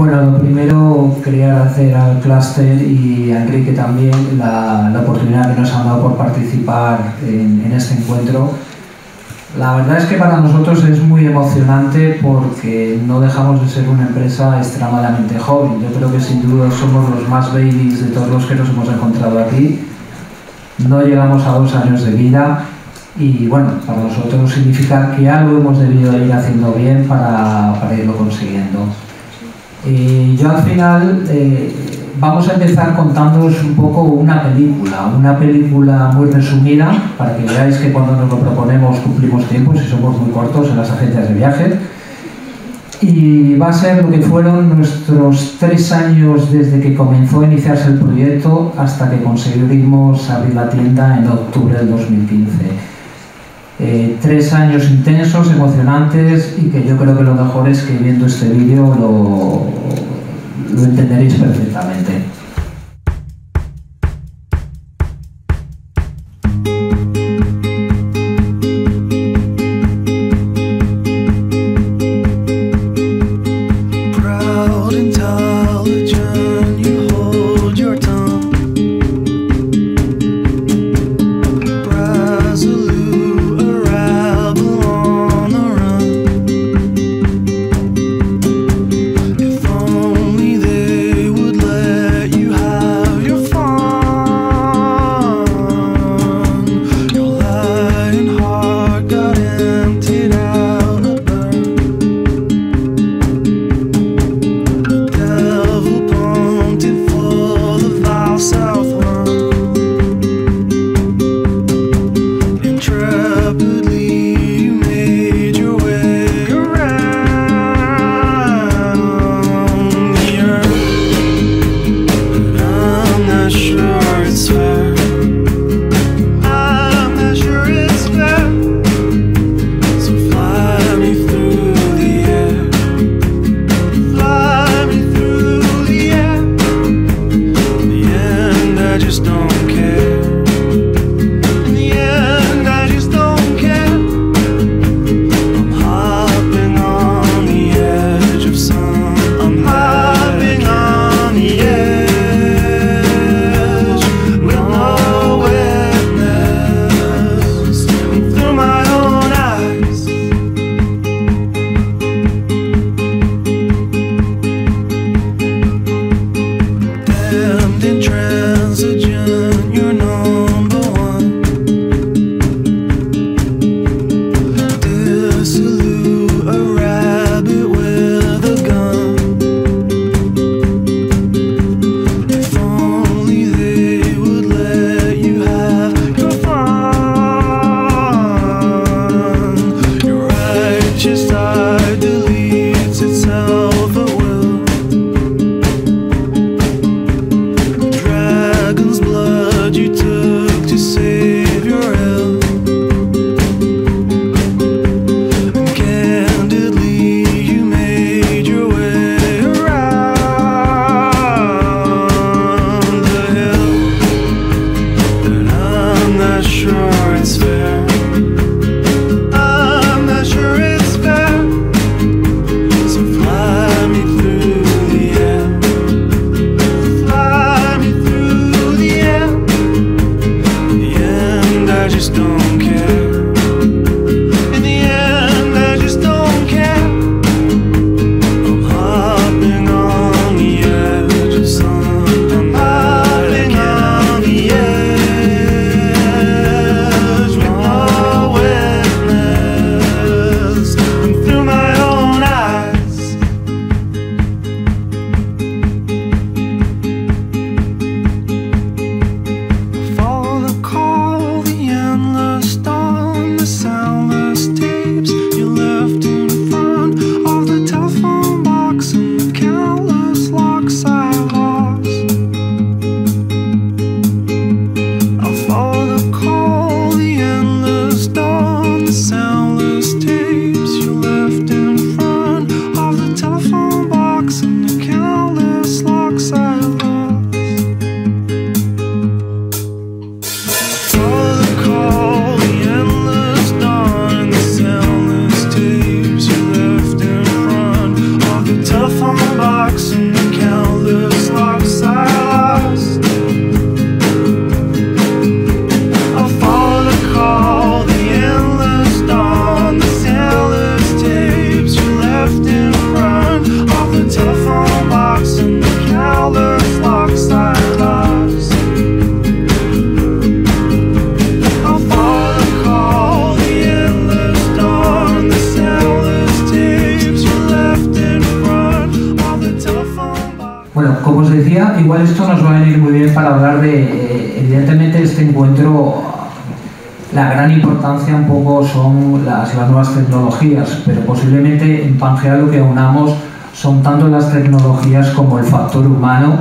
Bueno, lo primero quería agradecer al clúster y a Enrique también la, la, oportunidad que nos han dado por participar en, este encuentro. La verdad es que para nosotros es muy emocionante porque no dejamos de ser una empresa extremadamente joven. Yo creo que sin duda somos los más babies de todos los que nos hemos encontrado aquí. No llegamos a dos años de vida y bueno, para nosotros significa que algo hemos debido ir haciendo bien para, para irlo consiguiendo. Y yo al final eh, vamos a empezar contándoos un poco una película, una película muy resumida para que veáis que cuando nos lo proponemos cumplimos tiempos y somos muy cortos en las agencias de viaje. Y va a ser lo que fueron nuestros tres años desde que comenzó a iniciarse el proyecto hasta que conseguimos abrir la tienda en octubre del 2015. Eh, tres años intensos, emocionantes y que yo creo que lo mejor es que viendo este vídeo lo, lo entenderéis perfectamente. Como os decía, igual esto nos va a venir muy bien para hablar de, evidentemente, este encuentro, la gran importancia un poco son las, nuevas tecnologías, pero posiblemente en Pangea lo que unamos son tanto las tecnologías como el factor humano,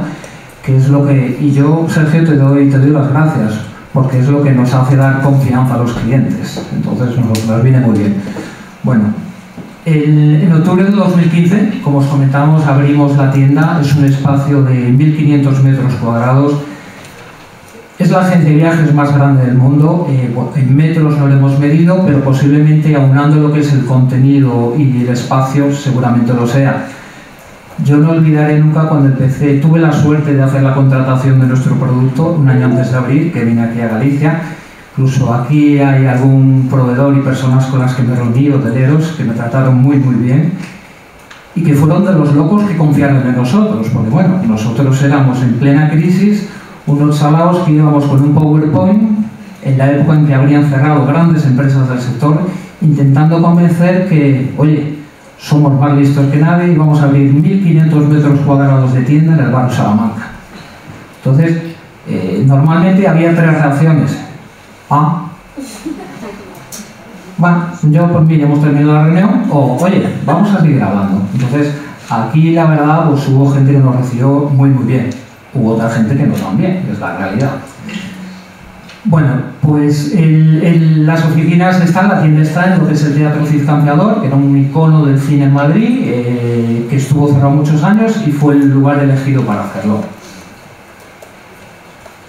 que es lo que, y yo, Sergio, te doy, te doy las gracias, porque es lo que nos hace dar confianza a los clientes, entonces nos, nos viene muy bien. Bueno, el- en octubre de 2015, como os comentábamos, abrimos la tienda. Es un espacio de 1.500 metros cuadrados. Es la agencia de viajes más grande del mundo. eh, en metros no lo hemos medido, pero posiblemente aunando lo que es el contenido y el espacio, seguramente lo sea. Yo no olvidaré nunca cuando empecé, tuve la suerte de hacer la contratación de nuestro producto un año antes de abrir, que vine aquí a Galicia. Incluso aquí hay algún proveedor y personas con las que me reuní, hoteleros, que me trataron muy, muy bien y que fueron de los locos que confiaron en nosotros, porque bueno, nosotros éramos en plena crisis, unos chalaos que íbamos con un PowerPoint en la época en que habrían cerrado grandes empresas del sector, intentando convencer que, oye, somos más listos que nadie y vamos a abrir 1.500 metros cuadrados de tienda en el barrio Salamanca. Entonces, eh, normalmente había tres reacciones. Ah. Bueno, yo por mí hemos terminado la reunión, o oye, vamos a seguir hablando. Entonces, aquí la verdad, pues hubo gente que nos recibió muy, muy bien. Hubo otra gente que no tan bien, es la realidad. Bueno, pues el- las oficinas están, la tienda está en el Teatro Cid Campeador, que era un icono del cine en Madrid, eh, que estuvo cerrado muchos años y fue el lugar elegido para hacerlo.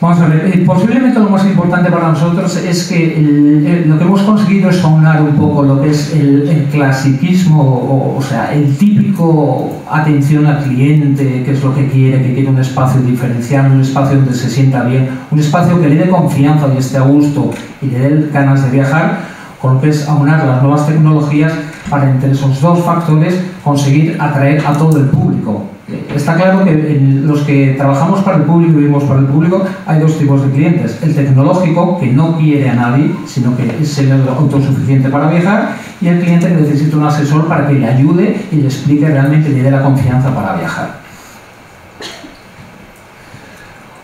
Vamos a ver, eh, posiblemente lo más importante para nosotros es que lo que hemos conseguido es aunar un poco lo que es el, el clasiquismo, o, o sea, el típico atención al cliente, que es lo que quiere, que quiere un espacio diferencial, un espacio donde se sienta bien, un espacio que le dé confianza y esté a gusto y le dé ganas de viajar, con lo que es aunar las nuevas tecnologías para entre esos dos factores conseguir atraer a todo el público. Eh, Está claro que en los que trabajamos para el público y vivimos para el público hay dos tipos de clientes. El tecnológico, que no quiere a nadie, sino que es el autosuficiente para viajar, y el cliente que necesita un asesor para que le ayude y le explique realmente le dé la confianza para viajar.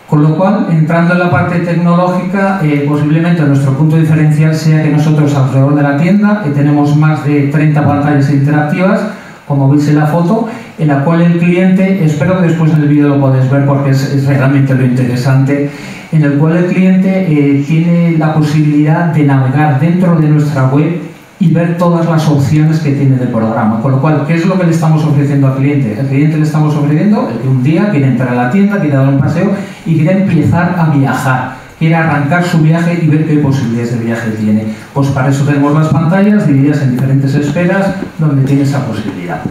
Con lo cual, entrando en la parte tecnológica, eh, posiblemente nuestro punto diferencial sea que nosotros alrededor de la tienda eh, tenemos más de 30 pantallas interactivas, como veis en la foto, en la cual el cliente, espero que después en el vídeo lo podéis ver porque es, realmente lo interesante, en el cual el cliente eh, tiene la posibilidad de navegar dentro de nuestra web y ver todas las opciones que tiene de programa. Con lo cual, ¿qué es lo que le estamos ofreciendo al cliente? El cliente le estamos ofreciendo el que un día quiere entrar a la tienda, quiere dar un paseo y quiere empezar a viajar, quiere arrancar su viaje y ver qué posibilidades de viaje tiene. Pues para eso tenemos las pantallas divididas en diferentes esferas donde tiene esa posibilidad.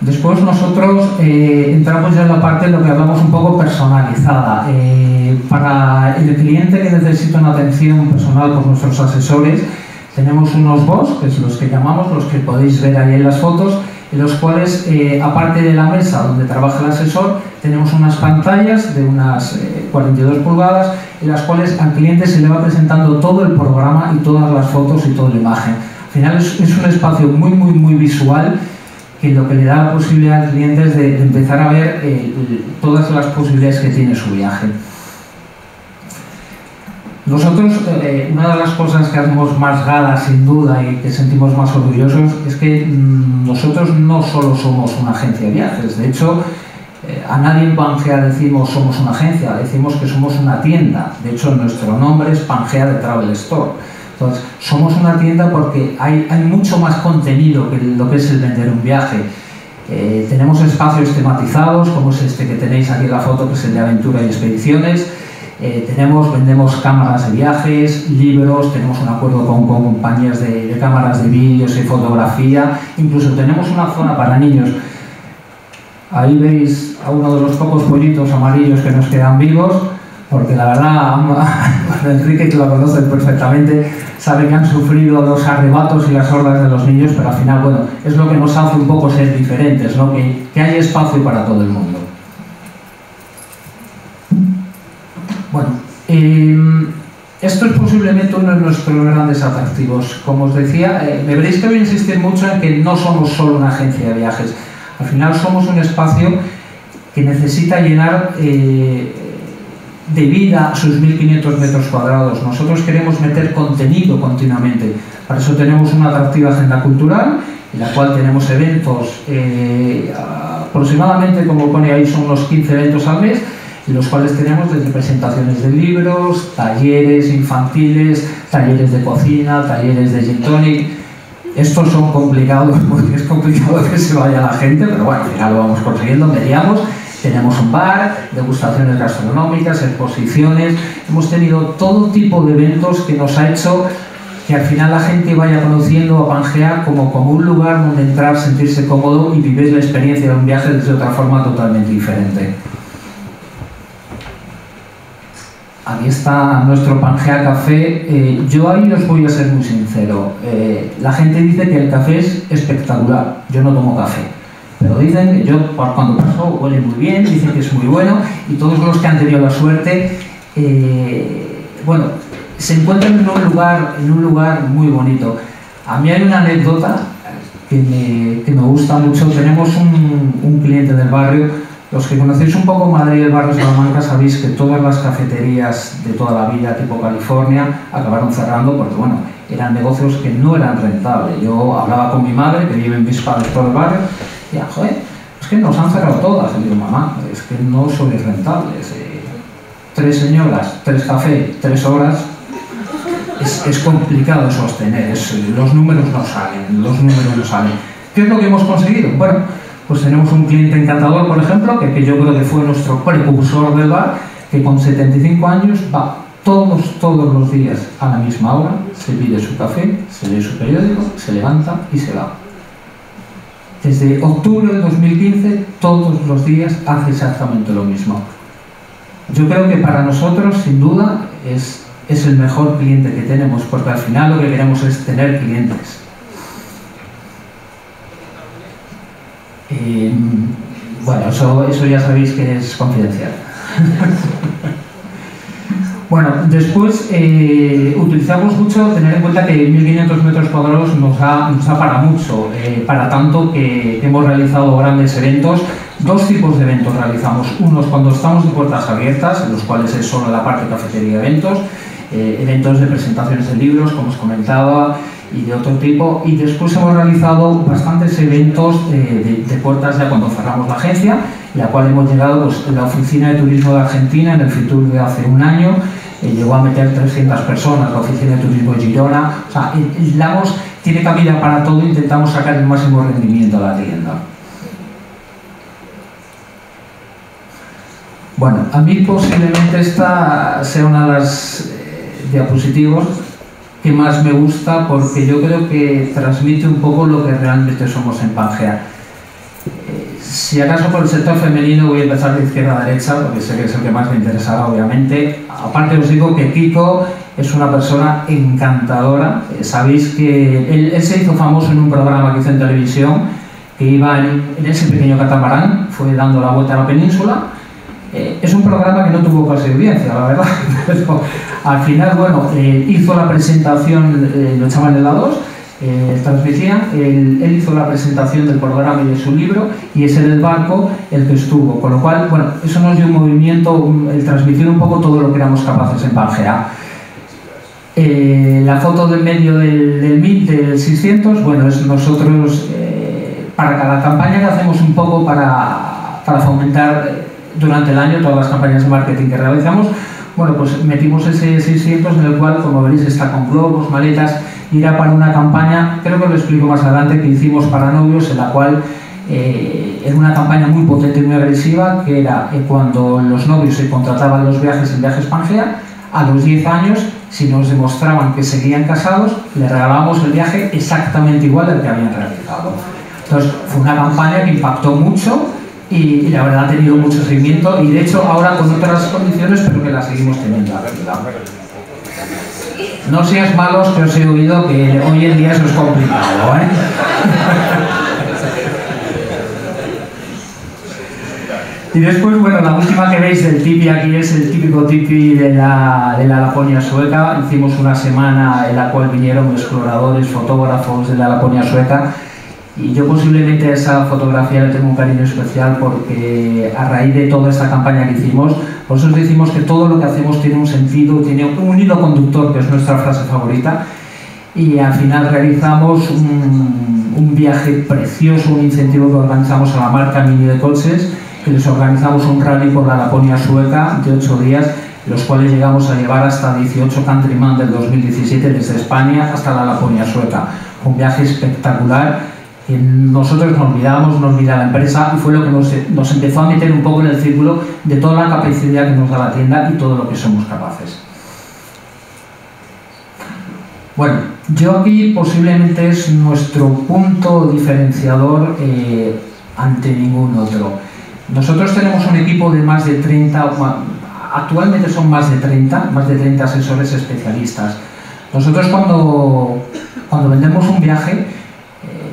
Después nosotros eh, entramos ya en la parte de lo que hablamos un poco personalizada. Eh, para el cliente que necesita una atención personal por nuestros asesores, tenemos unos bots, que es los que llamamos, los que podéis ver ahí en las fotos, en los cuales, eh, aparte de la mesa donde trabaja el asesor, tenemos unas pantallas de unas eh, 42 pulgadas, en las cuales al cliente se le va presentando todo el programa y todas las fotos y toda la imagen. Al final es, un espacio muy, muy, muy visual que lo que le da la posibilidad al cliente de empezar a ver eh, todas las posibilidades que tiene su viaje. Nosotros, eh, una de las cosas que hacemos más gala, sin duda, y que sentimos más orgullosos, es que mm, nosotros no solo somos una agencia de viajes, de hecho, eh, a nadie en Pangea decimos somos una agencia, decimos que somos una tienda. De hecho, nuestro nombre es Pangea de Travel Store. Entonces, somos una tienda porque hay, mucho más contenido que lo que es el vender un viaje. Eh, tenemos espacios tematizados, como es este que tenéis aquí en la foto, que es el de aventura y expediciones. Eh, tenemos, vendemos cámaras de viajes, libros, tenemos un acuerdo con, compañías de, de cámaras de vídeos y fotografía. Incluso tenemos una zona para niños. Ahí veis a uno de los pocos pollitos amarillos que nos quedan vivos porque la verdad, Enrique, que lo conoce perfectamente, sabe que han sufrido los arrebatos y las hordas de los niños, pero al final, bueno, es lo que nos hace un poco ser diferentes, ¿no? que, que hay espacio para todo el mundo. Bueno, eh, Esto es posiblemente uno de nuestros grandes atractivos. Como os decía, eh, me veréis que voy a insistir mucho en que no somos solo una agencia de viajes. Al final somos un espacio que necesita llenar eh, de vida sus 1.500 metros cuadrados. Nosotros queremos meter contenido continuamente. Para eso tenemos una atractiva agenda cultural, en la cual tenemos eventos, eh, aproximadamente, como pone ahí, son unos 15 eventos al mes, en los cuales tenemos desde presentaciones de libros, talleres infantiles, talleres de cocina, talleres de gin tonic. Estos son complicados porque es complicado que se vaya la gente, pero bueno, final lo vamos consiguiendo, mediamos. Tenemos un bar, degustaciones gastronómicas, exposiciones. Hemos tenido todo tipo de eventos que nos ha hecho que al final la gente vaya conociendo a Pangea como, como un lugar donde entrar, sentirse cómodo y vivir la experiencia de un viaje desde otra forma totalmente diferente. Aquí está nuestro Pangea Café. Eh, yo ahí os voy a ser muy sincero. Eh, la gente dice que el café es espectacular. Yo no tomo café. Pero dicen que yo cuando paso huele muy bien, dicen que es muy bueno y todos los que han tenido la suerte, eh, bueno, se encuentran en un lugar, en un lugar muy bonito. A mí hay una anécdota que me, que me gusta mucho. Tenemos un, un cliente del barrio los que conocéis un poco Madrid el barrio Salamanca sabéis que todas las cafeterías de toda la vida, tipo California, acabaron cerrando porque, bueno, eran negocios que no eran rentables. Yo hablaba con mi madre, que vive en Bispa de todo el barrio, y decía, joder, es que nos han cerrado todas. Mamá, es que no sois rentables. Eh, tres señoras, tres cafés, tres horas, es, complicado sostener. Los números no salen, los números no salen. ¿Qué es lo que hemos conseguido? Bueno, pues tenemos un cliente encantador, por ejemplo, que, que yo creo que fue nuestro precursor del bar, que con 75 años va todos, todos los días a la misma hora, se pide su café, se lee su periódico, se levanta y se va. Desde octubre del 2015, todos los días hace exactamente lo mismo. Yo creo que para nosotros, sin duda, es, es el mejor cliente que tenemos, porque al final lo que queremos es tener clientes. Eh, bueno, eso, eso ya sabéis que es confidencial. bueno, después eh, utilizamos mucho tener en cuenta que 1500 metros cuadrados nos da, nos da para mucho, eh, para tanto que hemos realizado grandes eventos. Dos tipos de eventos realizamos. Unos cuando estamos de puertas abiertas, en los cuales es solo la parte cafetería eventos, eh, eventos de presentaciones de libros, como os comentaba, y de otro tipo. Y después hemos realizado bastantes eventos eh, de, puertas ya cuando cerramos la agencia, la cual hemos llegado pues, la Oficina de Turismo de Argentina en el Fitur de hace un año. Eh, llegó a meter 300 personas, la Oficina de Turismo de Girona. O sea, el Lagos tiene cabida para todo, intentamos sacar el máximo rendimiento a la tienda. Bueno, a mí posiblemente esta sea una de las eh, diapositivas que más me gusta porque yo creo que transmite un poco lo que realmente somos en Pangea. Eh, si acaso por el sector femenino voy a empezar de izquierda a derecha, porque sé que es el que más me interesará, obviamente. Aparte os digo que Kiko es una persona encantadora. Eh, sabéis que él, él, se hizo famoso en un programa que hizo en televisión, que iba en, en ese pequeño catamarán, fue dando la vuelta a la península, eh, es un programa que no tuvo casi audiencia, la verdad, al final, bueno, eh, hizo la presentación, eh, lo echaban en la 2, eh, transmitía, él, hizo la presentación del programa y de su libro, y es en el barco el que estuvo, con lo cual, bueno, eso nos dio un movimiento, el transmitir un poco todo lo que éramos capaces en Pangea. La foto del medio del, del del 600, bueno, es nosotros, para cada campaña que hacemos un poco para, para fomentar durante el año todas las campañas de marketing que realizamos, bueno, pues metimos ese 600 en el cual, como veréis, está con globos, maletas, era para una campaña, creo que lo explico más adelante, que hicimos para novios, en la cual eh, era una campaña muy potente y muy agresiva, que era eh, cuando los novios se contrataban los viajes en Viajes Pangea, a los 10 años, si nos demostraban que seguían casados, le regalábamos el viaje exactamente igual al que habían realizado. Entonces, fue una campaña que impactó mucho, y, la verdad ha tenido mucho seguimiento y de hecho ahora con otras condiciones pero que la seguimos teniendo no seas malos que os he oído que hoy en día eso es complicado ¿eh? Y después, bueno, la última que veis del tipi aquí es el típico tipi de la, de la Laponia sueca. Hicimos una semana en la cual vinieron exploradores, fotógrafos de la Laponia sueca. Y yo posiblemente a esa fotografía le tengo un cariño especial porque a raíz de toda esta campaña que hicimos, por eso os decimos que todo lo que hacemos tiene un sentido, tiene un hilo conductor, que es nuestra frase favorita. Y al final realizamos un, un viaje precioso, un incentivo que organizamos a la marca Mini de Coches que les organizamos un rally por la Laponia sueca de 8 días, los cuales llegamos a llevar hasta 18 Countryman del 2017 desde España hasta la Laponia sueca. Un viaje espectacular nosotros nos olvidábamos, nos olvidaba la empresa y fue lo que nos, empezó a meter un poco en el círculo de toda la capacidad que nos da la tienda y todo lo que somos capaces. Bueno, yo aquí posiblemente es nuestro punto diferenciador eh, ante ningún otro. Nosotros tenemos un equipo de más de 30, actualmente son más de 30, más de 30 asesores especialistas. Nosotros cuando, cuando vendemos un viaje, eh,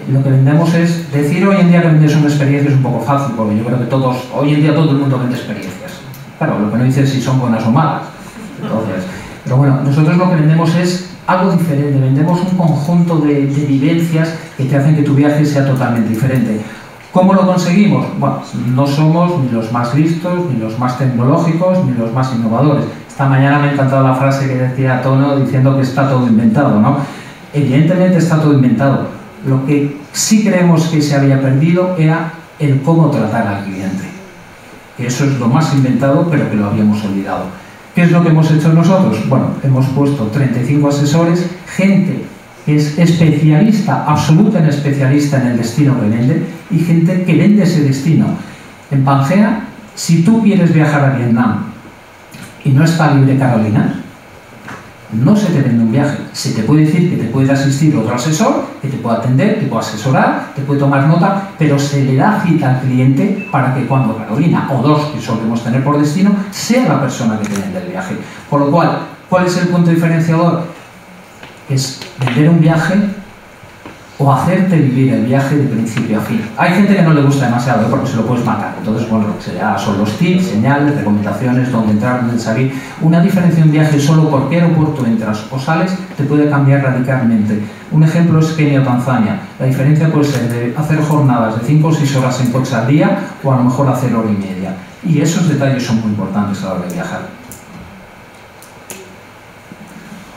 lo que vendemos es, decir hoy en día que vendes una experiencia es un poco fácil, porque yo creo que todos, hoy en día todo el mundo vende experiencias. Claro, lo que no dice es si son buenas o malas. Entonces, pero bueno, nosotros lo que vendemos es algo diferente, vendemos un conjunto de, de vivencias que te hacen que tu viaje sea totalmente diferente. ¿Cómo lo conseguimos? Bueno, no somos ni los más listos, ni los más tecnológicos, ni los más innovadores. Esta mañana me ha encantado la frase que decía Tono diciendo que está todo inventado, ¿no? Evidentemente está todo inventado. Lo que sí creemos que se había perdido era el cómo tratar al cliente. Eso es lo más inventado, pero que lo habíamos olvidado. ¿Qué es lo que hemos hecho nosotros? Bueno, hemos puesto 35 asesores, gente que es especialista, absoluta en especialista en el destino que vende, y gente que vende ese destino. En Pangea, si tú quieres viajar a Vietnam y no está libre Carolina, no se te vende un viaje. Se te puede decir que te puede asistir otro asesor, que te puede atender, te puede asesorar, te puede tomar nota, pero se le da cita al cliente para que cuando Carolina o dos que solemos tener por destino, sea la persona que te vende el viaje. Por lo cual, ¿cuál es el punto diferenciador? Es vender un viaje o hacerte vivir el viaje de principio a fin. Hay gente que no le gusta demasiado ¿eh? porque se lo puedes matar. Entonces, bueno, son los tips, señales, recomendaciones, dónde entrar, dónde salir. Una diferencia de un viaje solo por qué aeropuerto entras o sales te puede cambiar radicalmente. Un ejemplo es Kenia o Tanzania. La diferencia puede ser de hacer jornadas de 5 o 6 horas en coche al día o a lo mejor hacer hora y media. Y esos detalles son muy importantes a la hora de viajar.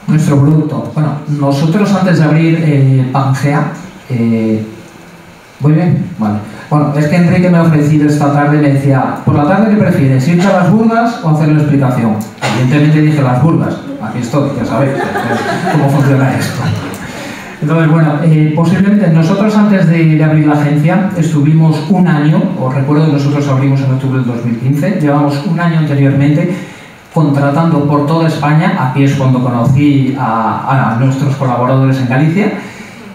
Nuestro producto. Bueno, nosotros antes de abrir eh, Pangea, eh, ¿voy bien? Vale. Bueno, es que Enrique me ha ofrecido esta tarde, me decía, por la tarde, ¿qué prefieres? ¿Irte a las burgas o hacer la explicación? Evidentemente dije las burgas. Aquí estoy, ya sabéis cómo funciona esto. Entonces, bueno, eh, posiblemente nosotros antes de, de, abrir la agencia estuvimos un año, os recuerdo que nosotros abrimos en octubre del 2015, llevamos un año anteriormente contratando por toda España, aquí es cuando conocí a, a nuestros colaboradores en Galicia,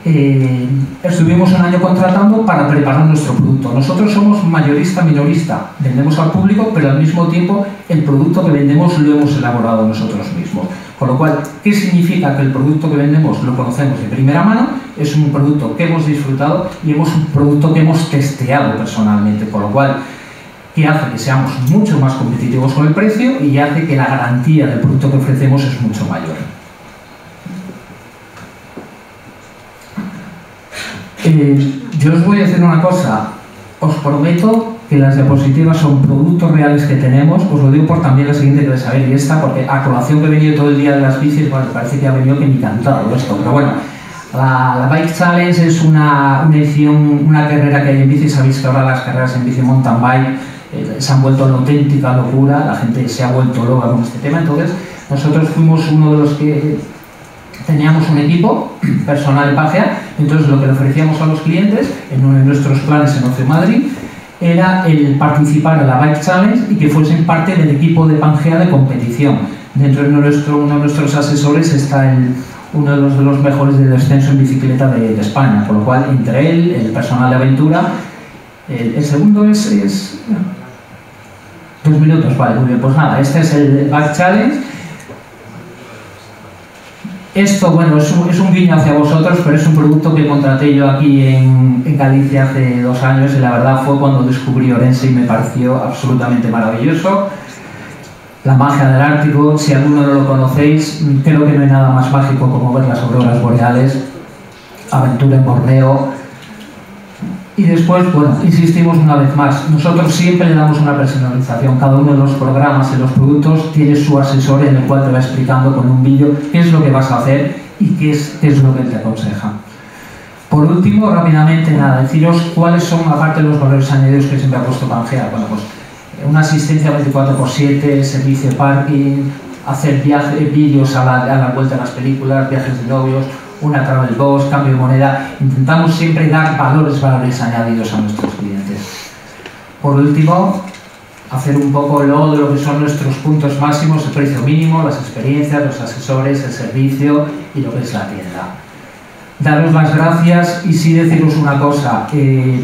eh, estuvimos un año contratando para preparar nuestro producto. Nosotros somos mayorista minorista, vendemos al público, pero al mismo tiempo el producto que vendemos lo hemos elaborado nosotros mismos. Con lo cual, ¿qué significa que el producto que vendemos lo conocemos de primera mano? Es un producto que hemos disfrutado y es un producto que hemos testeado personalmente, con lo cual que hace que seamos mucho más competitivos con el precio y hace que la garantía del producto que ofrecemos es mucho mayor. Eh, yo os voy a decir una cosa, os prometo que las diapositivas son productos reales que tenemos, os lo digo por también la siguiente que de saber y esta, porque a colación que he venido todo el día de las bicis, bueno, parece que ha venido que ni esto, pero bueno, la, la, Bike Challenge es una, una edición, una carrera que hay en bici, sabéis que ahora las carreras en bici mountain bike se han vuelto una auténtica locura, la gente se ha vuelto loca con este tema, entonces nosotros fuimos uno de los que teníamos un equipo personal en Pangea, entonces lo que le ofrecíamos a los clientes en uno de nuestros planes en Ocio Madrid era el participar en la Bike Challenge y que fuesen parte del equipo de Pangea de competición. Dentro de nuestro, uno de nuestros asesores está uno de los, de los, mejores de descenso en bicicleta de, de, España, con lo cual entre él, el personal de aventura, el, segundo es minutos, vale, muy bien, pues nada, este es el Bike Challenge Esto, bueno, es un, es un guiño hacia vosotros, pero es un producto que contraté yo aquí en, en Galicia hace dos años y la verdad fue cuando descubrí Orense y me pareció absolutamente maravilloso. La magia del Ártico, si alguno no lo conocéis, creo que no hay nada más mágico como ver las auroras boreales, aventura en Borneo. Y después, bueno, insistimos una vez más, nosotros siempre le damos una personalización. Cada uno de los programas y los productos tiene su asesor en el cual te va explicando con un vídeo qué es lo que vas a hacer y qué es, lo que te aconseja. Por último, rápidamente, nada, deciros cuáles son, aparte de los valores añadidos que siempre ha puesto Pangea. Bueno, pues una asistencia 24x7, servicio de parking, hacer vídeos a la, a la vuelta de las películas, viajes de novios, una travel box, cambio de moneda. Intentamos siempre dar valores, valores añadidos a nuestros clientes. Por último, hacer un poco lo de lo que son nuestros puntos máximos, el precio mínimo, las experiencias, los asesores, el servicio y lo que es la tienda. Daros las gracias y sí deciros una cosa. Eh,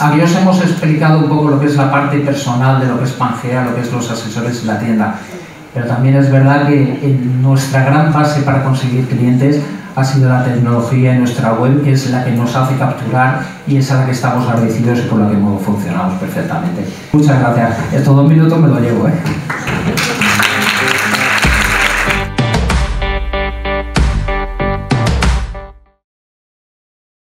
Aquí os hemos explicado un poco lo que es la parte personal de lo que es Pangea, lo que es los asesores y la tienda. Pero también es verdad que nuestra gran base para conseguir clientes ha sido la tecnología en nuestra web, que es la que nos hace capturar y es a la que estamos agradecidos y por la que funcionamos perfectamente. Muchas gracias. Estos dos minutos me lo llevo. ¿eh?